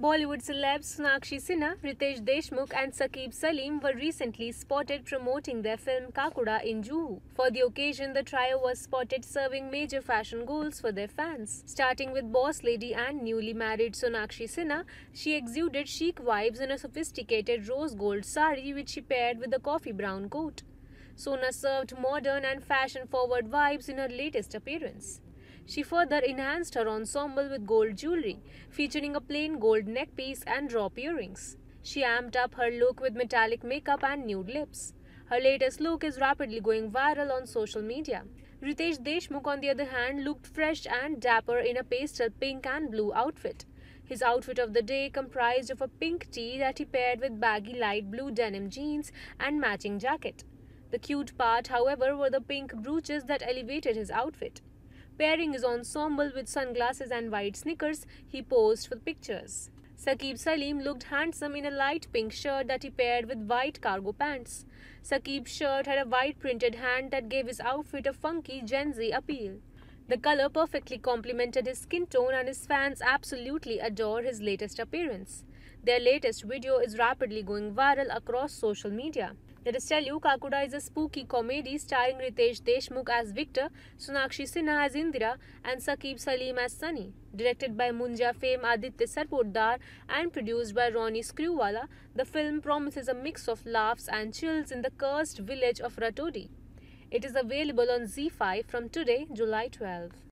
Bollywood celebs Sonakshi Sinha, Riteish Deshmukh and Saqib Saleem were recently spotted promoting their film Kakuda in Juhu. For the occasion, the trio was spotted serving major fashion goals for their fans. Starting with boss lady and newly married Sonakshi Sinha, she exuded chic vibes in a sophisticated rose gold sari which she paired with a coffee brown coat. Sona served modern and fashion forward vibes in her latest appearance. She further enhanced her ensemble with gold jewelry, featuring a plain gold neckpiece and drop earrings. She amped up her look with metallic makeup and nude lips. Her latest look is rapidly going viral on social media. Riteish Deshmukh, on the other hand, looked fresh and dapper in a pastel pink and blue outfit. His outfit of the day comprised of a pink tee that he paired with baggy light blue denim jeans and matching jacket. The cute part, however, were the pink brooches that elevated his outfit. Pairing his ensemble with sunglasses and white sneakers, he posed for pictures. Saqib Saleem looked handsome in a light pink shirt that he paired with white cargo pants. Saqib's shirt had a white printed hand that gave his outfit a funky Gen Z appeal. The color perfectly complemented his skin tone and his fans absolutely adore his latest appearance. Their latest video is rapidly going viral across social media. Let us tell you, Kakuda is a spooky comedy starring Riteish Deshmukh as Victor, Sonakshi Sinha as Indira, and Saqib Saleem as Sunny. Directed by Munjya fame Aditya Sarpotdar and produced by Ronnie Screwvala, the film promises a mix of laughs and chills in the cursed village of Ratodi. It is available on ZEE5 from today, July 12.